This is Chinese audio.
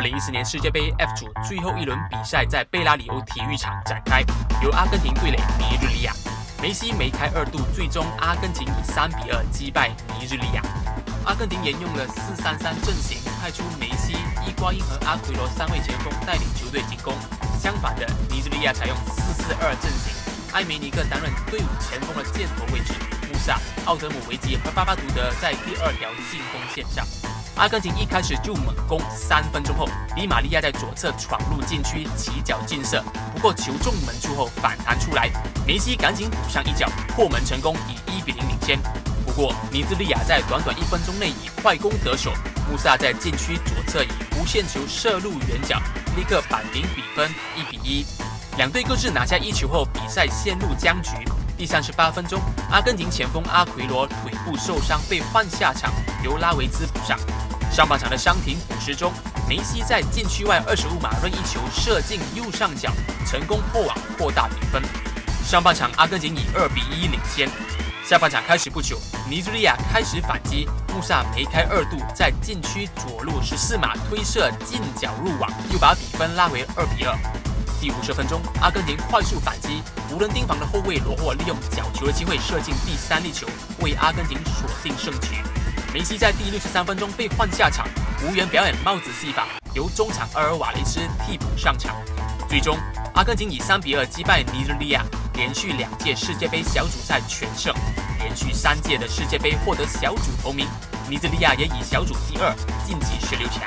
二零一四年世界杯 F 组最后一轮比赛在贝拉里欧体育场展开，由阿根廷对垒尼日利亚。梅西梅开二度，最终阿根廷以三比二击败尼日利亚。阿根廷沿用了四三三阵型，派出梅西、伊瓜因和阿奎罗三位前锋带领球队进攻。相反的，尼日利亚采用四四二阵型，埃梅尼克担任队伍前锋的箭头位置，穆萨、奥德姆维吉和巴巴图德在第二条进攻线上。阿根廷一开始就猛攻，三分钟后，迪马利亚在左侧闯入禁区，起脚劲射，不过球中门柱后反弹出来，梅西赶紧补上一脚，破门成功，以一比零领先。不过尼日利亚在短短一分钟内以快攻得手，穆萨在禁区左侧以弧线球射入远角，立刻扳平比分一比一。两队各自拿下一球后，比赛陷入僵局。第三十八分钟，阿根廷前锋阿奎罗腿部受伤被换下场，由拉维兹补上。上半场的伤停补时中，梅西在禁区外二十五码任意球射进右上角，成功破网扩大比分。上半场阿根廷以二比一领先。下半场开始不久，尼日利亚开始反击，穆萨梅开二度，在禁区左路十四码推射近角入网，又把比分拉回二比二。第五十分钟，阿根廷快速反击，无人盯防的后卫罗霍利用角球的机会射进第三粒球，为阿根廷锁定胜局。梅西在第六十三分钟被换下场，无缘表演帽子戏法，由中场阿尔瓦雷斯替补上场。最终，阿根廷以三比二击败尼日利亚，连续两届世界杯小组赛全胜，连续三届的世界杯获得小组头名。尼日利亚也以小组第二晋级十六强。